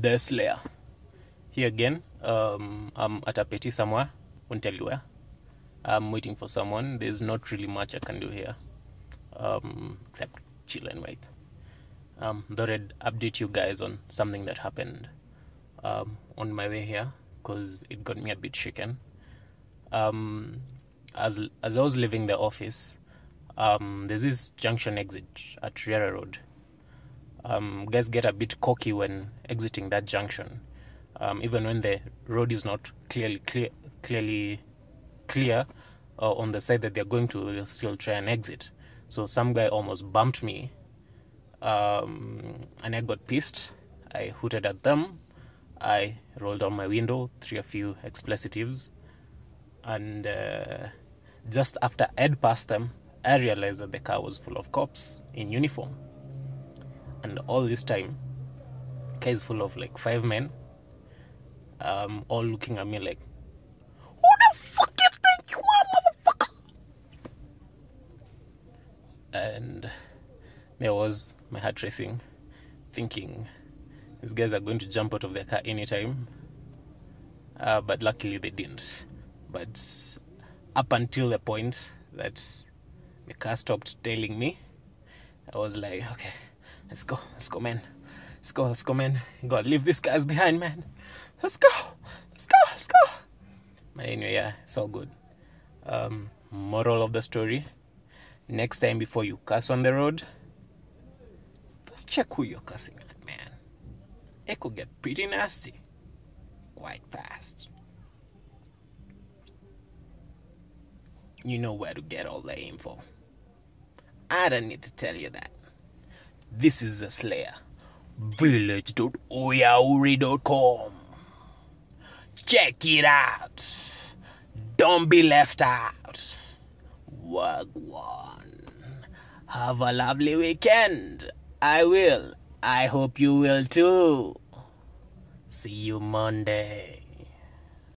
the Slayer. Here again, um, I'm at a petit somewhere, won't tell you where. I'm waiting for someone. There's not really much I can do here, um, except chill and wait. Um, thought I'd update you guys on something that happened um, on my way here because it got me a bit shaken. Um, as as I was leaving the office, um, there's this junction exit at Riera Road. Um, guys get a bit cocky when exiting that junction, um, even when the road is not clearly clear, clearly clear uh, on the side that they're going to. They'll still try and exit. So some guy almost bumped me, um, and I got pissed. I hooted at them. I rolled down my window, threw a few expletives, and uh, just after I'd passed them, I realized that the car was full of cops in uniform. And all this time, car is full of like five men, um, all looking at me like, "Who the fuck you think you are, motherfucker?" And there was my heart racing, thinking these guys are going to jump out of their car anytime. Uh, but luckily they didn't. But up until the point that the car stopped tailing me, I was like, okay, let's go, let's go, man. Let's go, let's go, man. You gotta leave these guys behind, man. Let's go, let's go, let's go. But anyway, yeah, it's all good. Um, moral of the story next time before you cuss on the road, just check who you're cussing at, man. It could get pretty nasty quite fast. You know where to get all the info. I don't need to tell you that. This is the Slayer. Village.oyaore.com. Check it out. Don't be left out. Work one. Have a lovely weekend. I will. I hope you will too. See you Monday.